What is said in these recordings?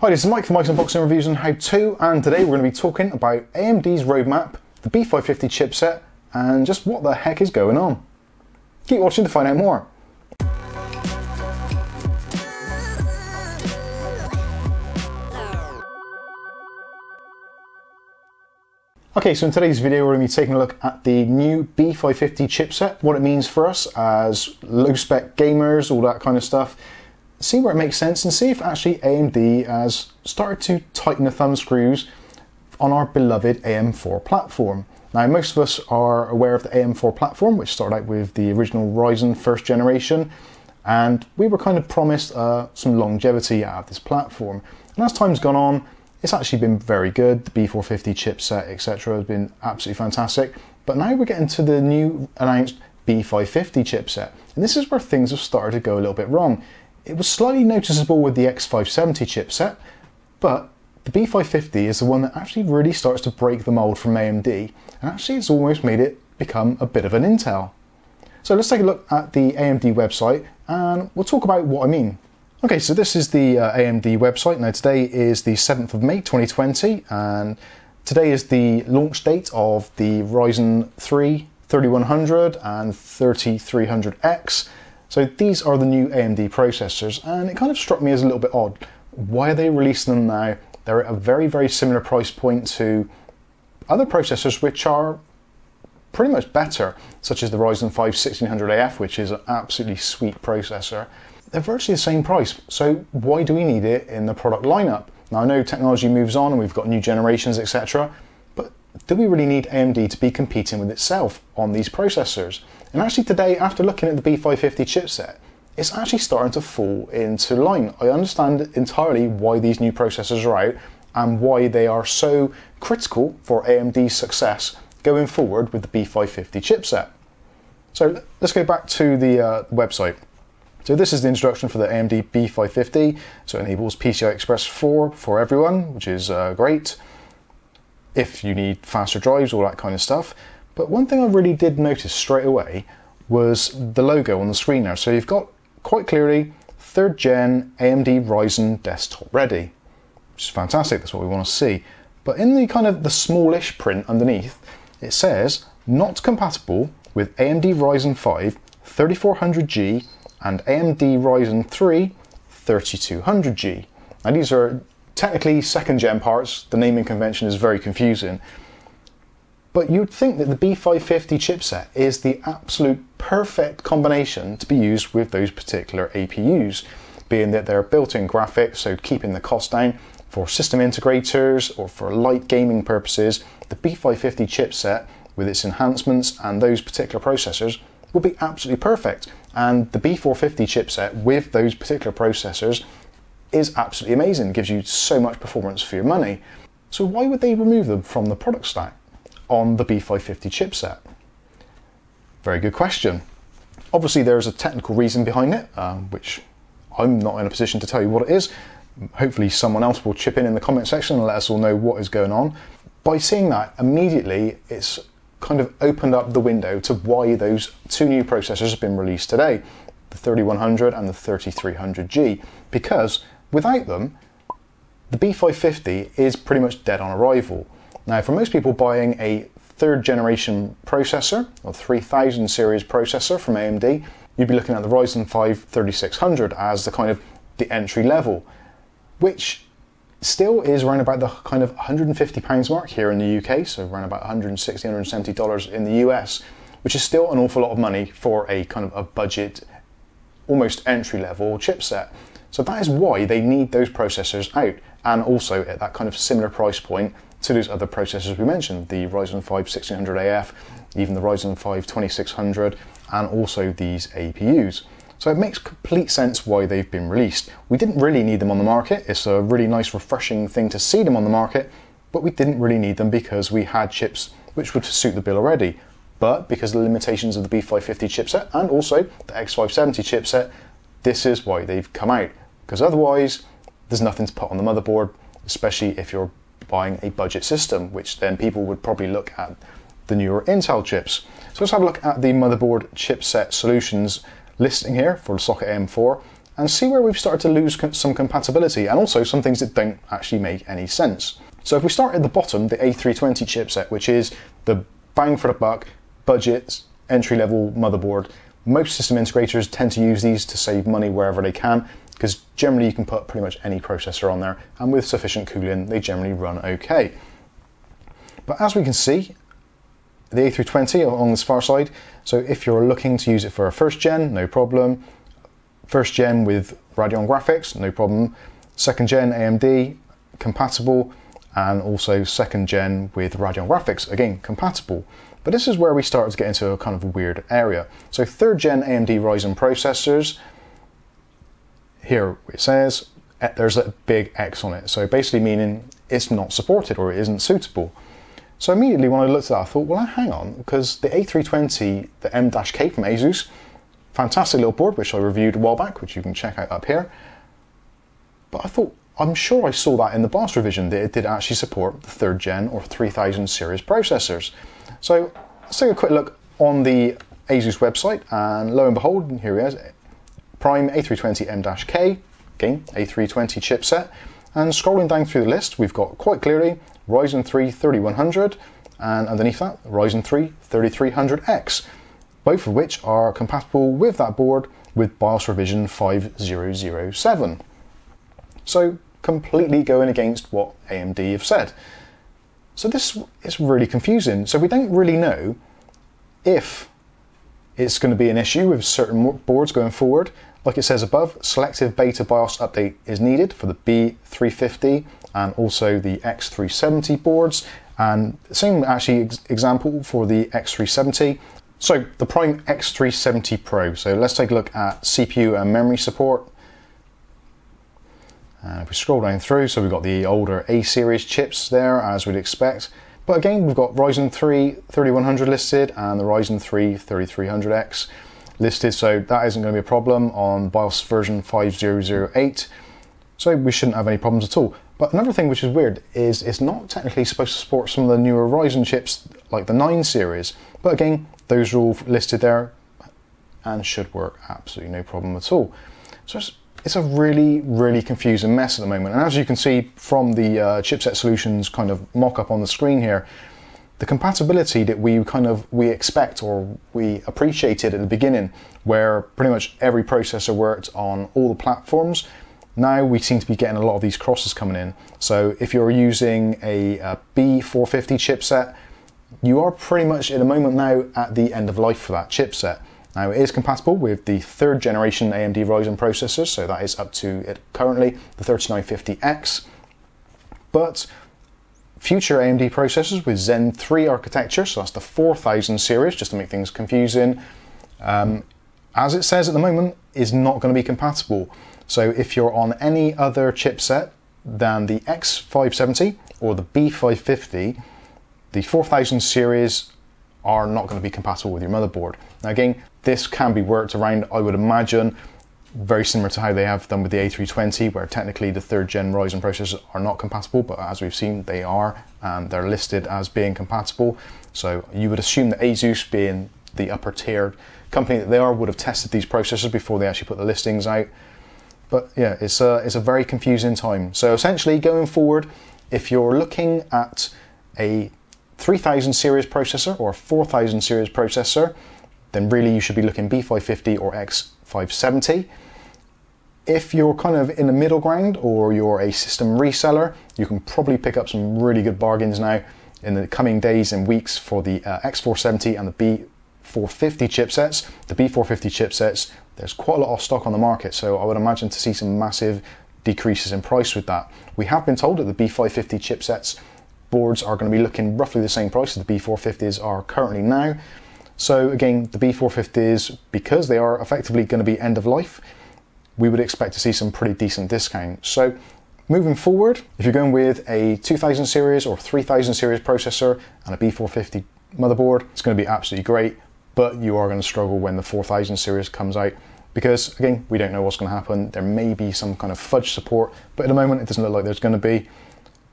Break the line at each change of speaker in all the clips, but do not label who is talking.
Hi, this is Mike from Mike's Unboxing Reviews and How To, and today we're going to be talking about AMD's roadmap, the B550 chipset, and just what the heck is going on. Keep watching to find out more. Okay, so in today's video we're going to be taking a look at the new B550 chipset, what it means for us as low spec gamers, all that kind of stuff see where it makes sense and see if actually AMD has started to tighten the thumb screws on our beloved AM4 platform. Now, most of us are aware of the AM4 platform, which started out with the original Ryzen first generation, and we were kind of promised uh, some longevity out of this platform. And as time's gone on, it's actually been very good. The B450 chipset, etc., has been absolutely fantastic. But now we're getting to the new announced B550 chipset, and this is where things have started to go a little bit wrong. It was slightly noticeable with the X570 chipset, but the B550 is the one that actually really starts to break the mold from AMD, and actually it's almost made it become a bit of an Intel. So let's take a look at the AMD website and we'll talk about what I mean. Okay, so this is the uh, AMD website. Now today is the 7th of May 2020 and today is the launch date of the Ryzen 3 3100 and 3300X so these are the new AMD processors, and it kind of struck me as a little bit odd. Why are they releasing them now? They're at a very, very similar price point to other processors which are pretty much better, such as the Ryzen 5 1600AF, which is an absolutely sweet processor. They're virtually the same price, so why do we need it in the product lineup? Now I know technology moves on and we've got new generations, etc., do we really need AMD to be competing with itself on these processors? And actually today, after looking at the B550 chipset, it's actually starting to fall into line. I understand entirely why these new processors are out and why they are so critical for AMD's success going forward with the B550 chipset. So let's go back to the uh, website. So this is the introduction for the AMD B550. So it enables PCI Express 4 for everyone, which is uh, great. If you need faster drives, all that kind of stuff. But one thing I really did notice straight away was the logo on the screen there. So you've got quite clearly third gen AMD Ryzen desktop ready, which is fantastic. That's what we want to see. But in the kind of the smallish print underneath, it says not compatible with AMD Ryzen 5 3400G and AMD Ryzen 3 3200G. Now these are technically second gen parts. The naming convention is very confusing. But you'd think that the B550 chipset is the absolute perfect combination to be used with those particular APUs, being that they're built-in graphics, so keeping the cost down. For system integrators or for light gaming purposes, the B550 chipset with its enhancements and those particular processors will be absolutely perfect. And the B450 chipset with those particular processors is absolutely amazing, gives you so much performance for your money. So why would they remove them from the product stack? on the B550 chipset? Very good question. Obviously, there is a technical reason behind it, um, which I'm not in a position to tell you what it is. Hopefully, someone else will chip in in the comment section and let us all know what is going on. By seeing that, immediately it's kind of opened up the window to why those two new processors have been released today the 3100 and the 3300G. Because without them, the B550 is pretty much dead on arrival. Now, for most people buying a third generation processor, or 3000 series processor from AMD, you'd be looking at the Ryzen 5 3600 as the kind of the entry level, which still is around about the kind of 150 pounds mark here in the UK, so around about 160, 170 dollars in the US, which is still an awful lot of money for a kind of a budget, almost entry level chipset. So that is why they need those processors out, and also at that kind of similar price point to those other processors we mentioned, the Ryzen 5 1600AF, even the Ryzen 5 2600, and also these APUs. So it makes complete sense why they've been released. We didn't really need them on the market. It's a really nice, refreshing thing to see them on the market, but we didn't really need them because we had chips which would suit the bill already. But because of the limitations of the B550 chipset and also the X570 chipset, this is why they've come out. Because otherwise, there's nothing to put on the motherboard, especially if you're buying a budget system, which then people would probably look at the newer Intel chips. So let's have a look at the motherboard chipset solutions listing here for the Socket M4 and see where we've started to lose some compatibility and also some things that don't actually make any sense. So if we start at the bottom, the A320 chipset, which is the bang for the buck, budget, entry level motherboard, most system integrators tend to use these to save money wherever they can because generally you can put pretty much any processor on there and with sufficient cooling they generally run okay. But as we can see, the A320 on this far side, so if you're looking to use it for a first gen, no problem. First gen with Radeon graphics, no problem. Second gen AMD, compatible, and also second gen with Radeon graphics, again, compatible. But this is where we start to get into a kind of weird area. So third gen AMD Ryzen processors, here it says eh, there's a big X on it. So basically meaning it's not supported or it isn't suitable. So immediately when I looked at that, I thought, well, hang on, because the A320, the M-K from Asus, fantastic little board, which I reviewed a while back, which you can check out up here. But I thought, I'm sure I saw that in the BIOS revision that it did actually support the third gen or 3000 series processors. So let's take a quick look on the Asus website, and lo and behold, here he is, Prime A320 M-K, again, A320 chipset. And scrolling down through the list, we've got quite clearly Ryzen 3 3100, and underneath that, Ryzen 3 3300X, both of which are compatible with that board with BIOS revision 5007. So completely going against what AMD have said. So this is really confusing. So we don't really know if it's going to be an issue with certain boards going forward. Like it says above, selective beta BIOS update is needed for the B350 and also the X370 boards. And same actually ex example for the X370. So the Prime X370 Pro. So let's take a look at CPU and memory support. Uh, if we scroll down through, so we've got the older A series chips there, as we'd expect. But again, we've got Ryzen 3 3100 listed and the Ryzen 3 3300X listed, so that isn't going to be a problem on BIOS version 5008. So we shouldn't have any problems at all. But another thing which is weird is it's not technically supposed to support some of the newer Ryzen chips like the 9 series. But again, those are all listed there and should work absolutely no problem at all. So it's it's a really, really confusing mess at the moment. And as you can see from the uh, chipset solutions kind of mock-up on the screen here, the compatibility that we kind of we expect or we appreciated at the beginning, where pretty much every processor worked on all the platforms, now we seem to be getting a lot of these crosses coming in. So if you're using a a B450 chipset, you are pretty much at the moment now at the end of life for that chipset. Now it is compatible with the third generation AMD Ryzen processors, so that is up to it currently, the 3950X. But future AMD processors with Zen 3 architecture, so that's the 4000 series, just to make things confusing, um, as it says at the moment, is not going to be compatible. So if you're on any other chipset than the X570 or the B550, the 4000 series are not going to be compatible with your motherboard. Now again, this can be worked around, I would imagine, very similar to how they have done with the A320, where technically the third gen Ryzen processors are not compatible, but as we've seen, they are, and they're listed as being compatible. So you would assume that Asus, being the upper tier company that they are, would have tested these processors before they actually put the listings out. But yeah, it's a, it's a very confusing time. So essentially, going forward, if you're looking at a 3000 series processor or a 4000 series processor, then really you should be looking B550 or X570. If you're kind of in the middle ground or you're a system reseller, you can probably pick up some really good bargains now in the coming days and weeks for the uh, X470 and the B450 chipsets. The B450 chipsets, there's quite a lot of stock on the market, so I would imagine to see some massive decreases in price with that. We have been told that the B550 chipsets boards are going to be looking roughly the same price as the B450s are currently now. So again, the B450s, because they are effectively going to be end of life, we would expect to see some pretty decent discounts. So moving forward, if you're going with a 2000 series or 3000 series processor and a B450 motherboard, it's going to be absolutely great, but you are going to struggle when the 4000 series comes out because again, we don't know what's going to happen. There may be some kind of fudge support, but at the moment it doesn't look like there's going to be.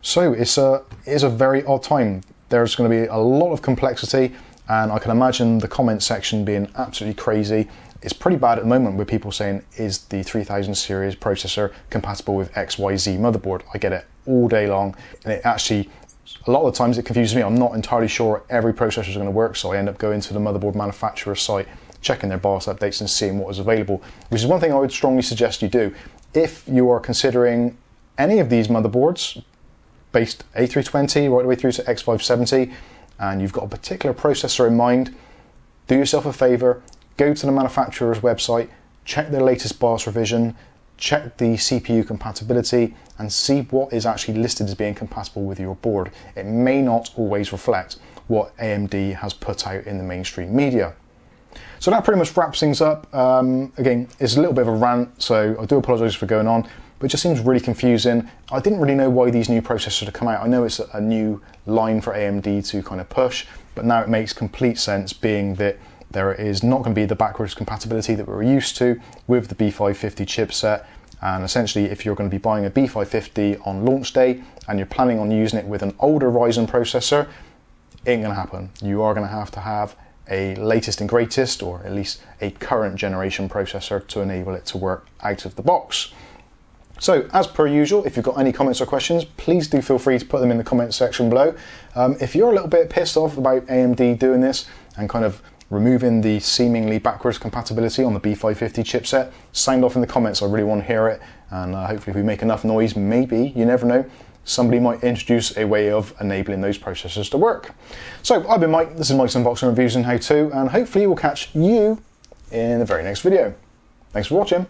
So it's a, it is a very odd time. There's going to be a lot of complexity, and I can imagine the comment section being absolutely crazy it's pretty bad at the moment with people saying, is the 3000 series processor compatible with XYZ motherboard? I get it all day long, and it actually a lot of the times it confuses me. I'm not entirely sure every processor is going to work, so I end up going to the motherboard manufacturer site, checking their BIOS updates and seeing what is available, which is one thing I would strongly suggest you do. If you are considering any of these motherboards, based A320 right the way through to X570, and you've got a particular processor in mind, do yourself a favor, go to the manufacturer's website, check their latest BIOS revision, check the CPU compatibility, and see what is actually listed as being compatible with your board. It may not always reflect what AMD has put out in the mainstream media. So that pretty much wraps things up. Um, again, it's a little bit of a rant, so I do apologise for going on, but it just seems really confusing. I didn't really know why these new processors had come out. I know it's a new line for AMD to kind of push, but now it makes complete sense being that there is not going to be the backwards compatibility that we're used to with the B550 chipset. And essentially, if you're going to be buying a B550 on launch day and you're planning on using it with an older Ryzen processor, it ain't going to happen. You are going to have to have a latest and greatest, or at least a current generation processor to enable it to work out of the box. So, as per usual, if you've got any comments or questions, please do feel free to put them in the comments section below. Um, if you're a little bit pissed off about AMD doing this and kind of removing the seemingly backwards compatibility on the B550 chipset, sound off in the comments. I really want to hear it. And uh, hopefully, if we make enough noise, maybe, you never know, somebody might introduce a way of enabling those processors to work. So, I've been Mike, this is Mike's Unboxing Reviews and How To, and hopefully, we'll catch you in the very next video. Thanks for watching.